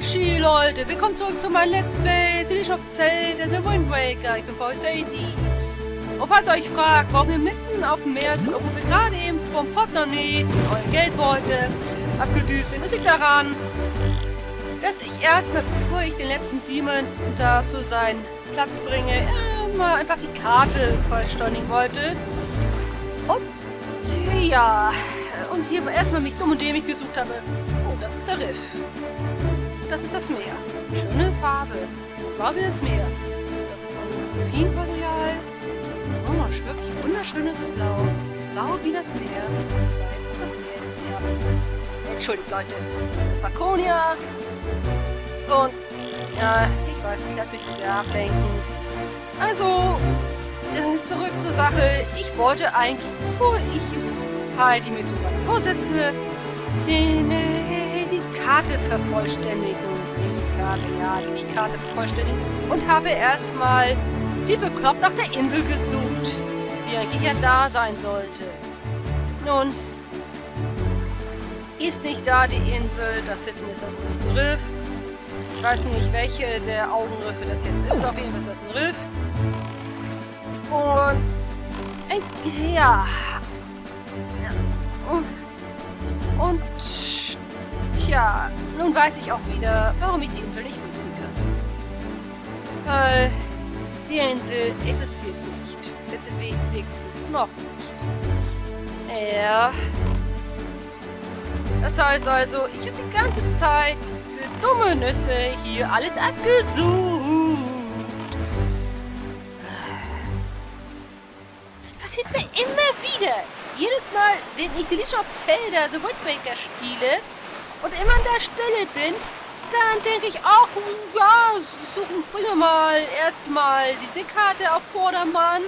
Mochi, Leute! Willkommen zurück zu meinem Let's Play Siege of Zelda The Wind Waker. Ich bin Boy Sadie. Und falls ihr euch fragt, warum wir mitten auf dem Meer sind, obwohl wir gerade eben vom Portemonnaie euren Geldbeutel abgedüst sind, das liegt daran, dass ich erstmal, bevor ich den letzten Demon da zu seinem Platz bringe, mal einfach die Karte vollständigen wollte. Und ja, und hier erstmal mich dumm und dämlich gesucht habe. Oh, das ist der Riff. Das ist das Meer. Schöne Farbe. Blau wie das Meer. Das ist ein Fienkordial. Oh, wirklich wunderschönes Blau. Blau wie das Meer. Weiß ist das Meer ist ja. Entschuldigt, Leute. Das war Konia. Und ja, ich weiß, ich lasse mich zu sehr ablenken. Also, äh, zurück zur Sache. Ich wollte eigentlich, bevor ich halt die Mission vorsetze, den, äh, Karte vervollständigen. Die Karte, ja, die Karte vervollständigen. Und habe erstmal wie bekloppt nach der Insel gesucht, die eigentlich ja da sein sollte. Nun, ist nicht da die Insel. Das hinten ist ein Riff. Ich weiß nicht, welche der Augenriffe das jetzt ist. Auf jeden Fall ist das ein Riff. Und ja. Und tja, nun weiß ich auch wieder, warum ich die Insel nicht finden kann. Weil die Insel existiert nicht. Letztendlich sie existiert noch nicht. Ja. Das heißt also, ich habe die ganze Zeit für dumme Nüsse hier alles abgesucht. Das passiert mir immer wieder. Jedes Mal, wenn ich The Legend of Zelda The Wind Waker spiele und immer an der Stelle bin, dann denke ich auch, ja, suchen wir mal erstmal die Seekarte auf Vordermann.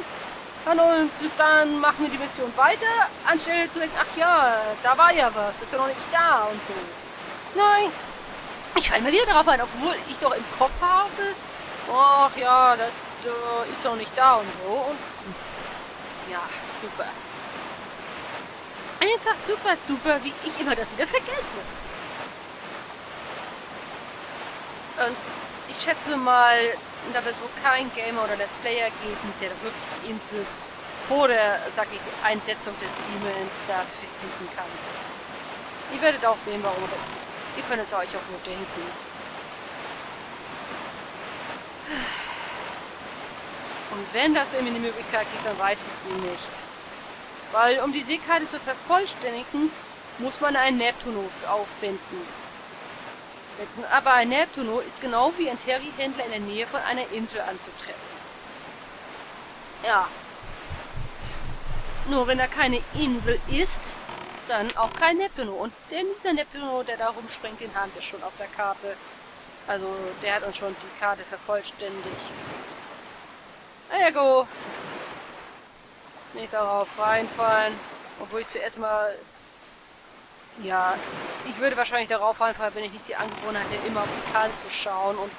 Und dann machen wir die Mission weiter, anstelle zu denken, ach ja, da war ja was, ist ja noch nicht da und so. Nein, ich falle mir wieder darauf ein, obwohl ich doch im Kopf habe, ach ja, das äh, ist noch nicht da und so. Und ja, super. Einfach super duper, wie ich immer das wieder vergesse. Und ich schätze mal, da wird es wohl kein Gamer oder Let's Player geben, der wirklich die Insel vor der, sag ich, Einsetzung des Demons da finden kann. Ihr werdet auch sehen, warum. Ihr könnt es euch auch nur denken. Und wenn das irgendwie eine Möglichkeit gibt, dann weiß ich sie nicht. Weil um die Seekarte zu vervollständigen, muss man einen Neptuno auffinden. Aber ein Neptuno ist genau wie ein Terry-Händler in der Nähe von einer Insel anzutreffen. Ja. Nur wenn da keine Insel ist, dann auch kein Neptuno. Und der, dieser Neptuno, der da rumspringt, den haben wir schon auf der Karte. Also der hat uns schon die Karte vervollständigt. Ergo. Nicht darauf reinfallen. Obwohl ich zuerst mal... Ja, ich würde wahrscheinlich darauf reinfallen, wenn ich nicht die Angewohnheit hätte, immer auf die Karte zu schauen und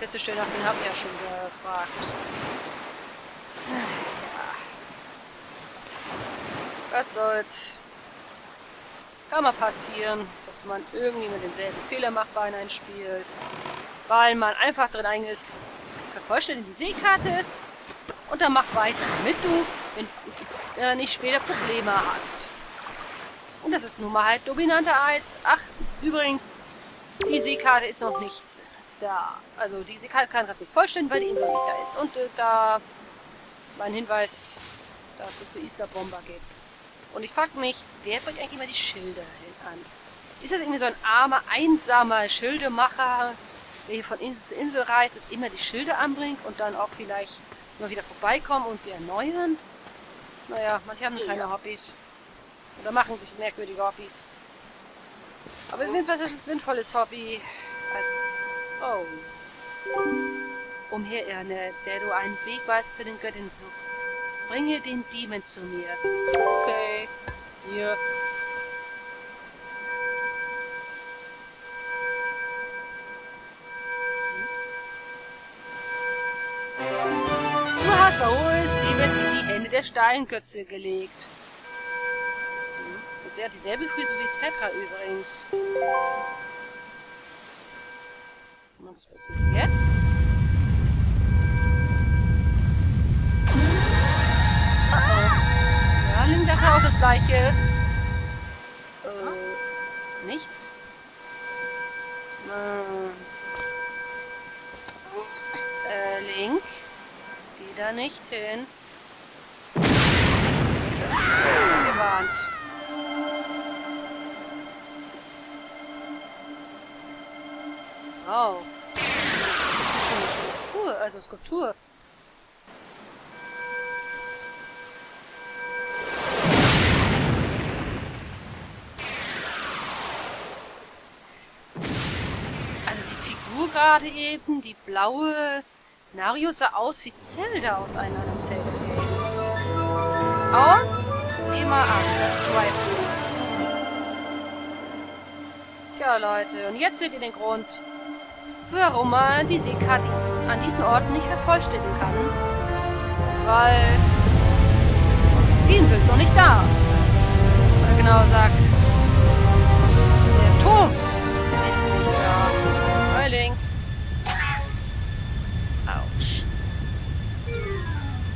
festzustellen, nach den habe ich ja schon gefragt. Ja. Was soll's. Kann mal passieren, dass man irgendwie mit denselben Fehler macht bei einem Spiel. Weil man einfach drin ein ist, vervollständigt die Seekarte und dann mach weiter, damit du wenn, äh, nicht später Probleme hast. Und das ist nun mal halt dominanter als... Ach, übrigens, die Seekarte ist noch nicht da. Also die Seekarte kann gerade nicht vollständig, weil die Insel nicht da ist. Und äh, da mein Hinweis, dass es zu Isla Bomba geht. Und ich frage mich, wer bringt eigentlich immer die Schilder an? Ist das irgendwie so ein armer, einsamer Schildemacher, der hier von Insel zu Insel reist und immer die Schilder anbringt und dann auch vielleicht immer wieder vorbeikommen und sie erneuern? Naja, manche haben keine Hobbys. Oder machen sich merkwürdige Hobbys. Aber jedenfalls ist es ein sinnvolles Hobby. Als... Oh. Umherirrende, der du einen Weg weißt zu den Göttinnen suchst. Bringe den Demon zu mir. Okay. Hier. Du hast Ahoes Demon in die Hände der Steingötze gelegt. Sie hat dieselbe Frisur wie Tetra übrigens. Was passiert jetzt? Ja, Link dachte auch das gleiche. Äh, nichts? Äh, Link? Geh da nicht hin. Gewarnt. Also Skulptur. Also die Figur gerade eben, die blaue Nario sah aus wie Zelda aus einer anderen Zelda. Oh, sieh mal an, das Dry Fruits. Tja, Leute, und jetzt seht ihr den Grund, warum man die Seekarte an diesen Orten nicht vervollständigen kann. Weil die Insel ist noch nicht da. Oder genau gesagt, der Turm ist nicht da. Link. Autsch.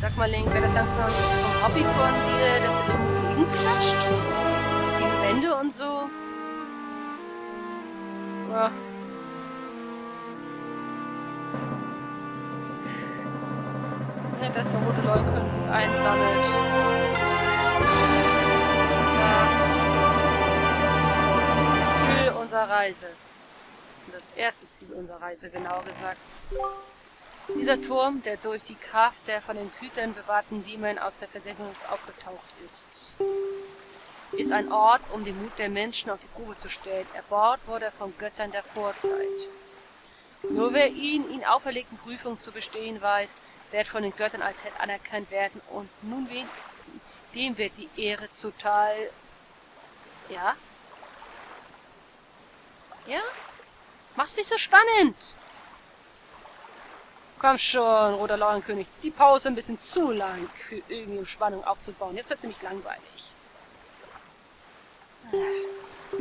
Sag mal, Link, wäre das langsam so ein Hobby von dir, dass du irgendwo gegenklatscht? Gegen Wände und so? Ja. Dass der rote Leuenkönig uns einsammelt. Ziel unserer Reise. Das erste Ziel unserer Reise, genauer gesagt. Dieser Turm, der durch die Kraft der von den Hütern bewahrten Dämonen aus der Versenkung aufgetaucht ist, ist ein Ort, um den Mut der Menschen auf die Probe zu stellen. Erbaut wurde er von Göttern der Vorzeit. Nur wer ihn in auferlegten Prüfungen zu bestehen weiß, wird von den Göttern als Held anerkannt werden und nun wen, dem wird die Ehre zuteil. Ja? Ja? Mach's nicht so spannend! Komm schon, roter Lauernkönig, die Pause ein bisschen zu lang für irgendwie Spannung aufzubauen. Jetzt wird nämlich langweilig.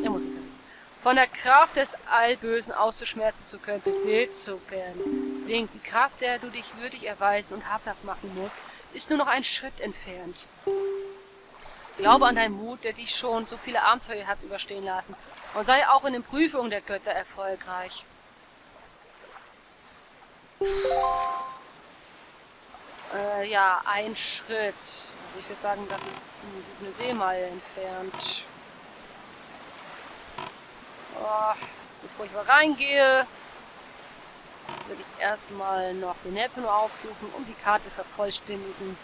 Er muss es wissen. Von der Kraft des Allbösen auszuschmerzen zu können, beseelt zu werden. Link, die Kraft, der du dich würdig erweisen und habhaft machen musst, ist nur noch ein Schritt entfernt. Glaube an deinen Mut, der dich schon so viele Abenteuer hat überstehen lassen, und sei auch in den Prüfungen der Götter erfolgreich. Äh, ja, ein Schritt. Also ich würde sagen, das ist eine Seemeile entfernt. Oh, bevor ich mal reingehe, würde ich erstmal noch den Neptun aufsuchen und die Karte vervollständigen.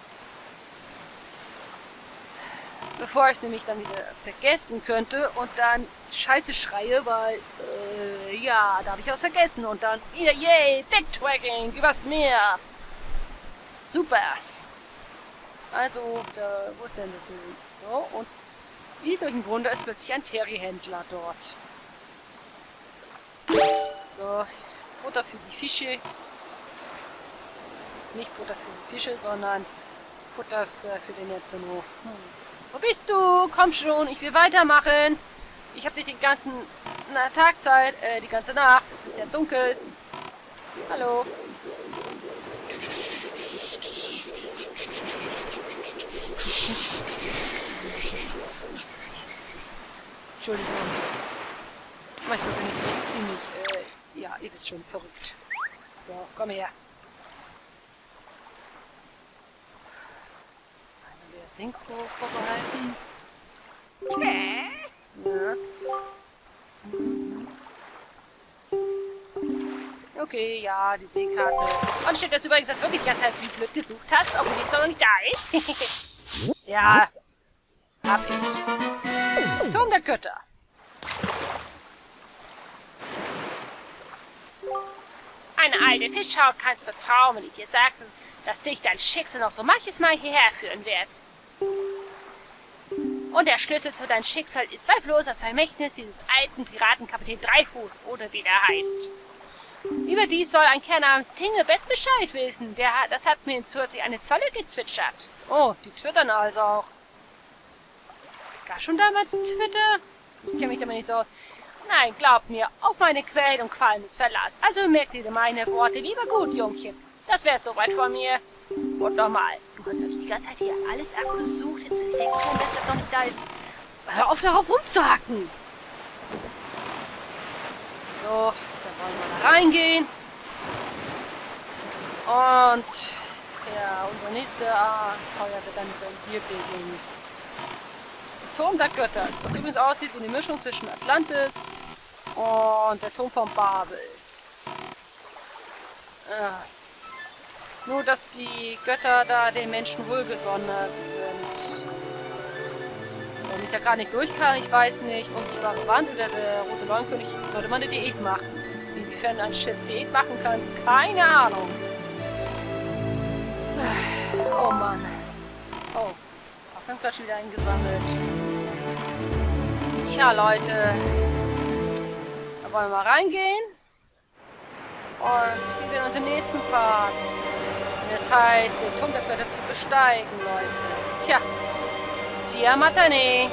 Bevor ich es nämlich dann wieder vergessen könnte und dann scheiße schreie, weil, äh, ja, da habe ich was vergessen und dann wieder, yay, Decktracking übers Meer. Super. Also, da, wo ist denn der Bild? So, und wie durch ein Wunder ist plötzlich ein Terry-Händler dort. So, Futter für die Fische. Nicht Futter für die Fische, sondern Futter für den Neptuno. Hm. Wo bist du? Komm schon, ich will weitermachen. Ich habe dich die ganzen na, Tagzeit, äh, die ganze Nacht. Es ist ja dunkel. Hallo. Entschuldigung. Manchmal bin ich echt ziemlich, äh, ja, ihr wisst schon, verrückt. So, komm her. Einmal wieder Synchro vorbehalten. Ja. Okay, ja, die Seekarte. Und steht das übrigens, dass du wirklich die ganze Zeit wie blöd gesucht hast, obwohl die noch nicht da ist? ja, hab ich. Turm der Götter. Eine alte Fischschau kannst du traumen, die dir sagten, dass dich dein Schicksal noch so manches Mal hierher führen wird. Und der Schlüssel zu deinem Schicksal ist zweifellos das Vermächtnis dieses alten Piratenkapitän Dreifuß, oder wie der heißt. Überdies soll ein Kerl namens Tingle best Bescheid wissen. Der, das hat mir ins kürzlich eine Zolle gezwitschert. Oh, die twittern also auch. Gab schon damals Twitter? Ich kenne mich damit nicht so aus. Nein, glaubt mir, auf meine Quell und Qualm ist Verlass. Also merkt ihr meine Worte lieber gut, Jungchen. Das wär's soweit von mir. Und nochmal, du hast wirklich die ganze Zeit hier alles abgesucht. Jetzt ich denke kein, dass das noch nicht da ist. Hör auf, darauf rumzuhacken. So, dann wollen wir da reingehen. Und ja, unser nächster Abenteuer wird dann hier beginnen. Turm der Götter, was übrigens aussieht wie eine Mischung zwischen Atlantis und der Turm von Babel. Ja. Nur, dass die Götter da den Menschen wohlgesonnen sind. Wenn ich da gerade nicht durch kann, ich weiß nicht, unsichtbare Wand oder der rote Leuenkönig, sollte man eine Diät machen. Inwiefern ein Schiff Diät machen kann, keine Ahnung. Oh Mann. Oh, Aufwärmklatsch wieder eingesammelt. Tja, Leute. Da wollen wir mal reingehen. Und wir sehen uns im nächsten Part. Das heißt, den Turm der Götter zu besteigen, Leute. Tja. Sia Matane.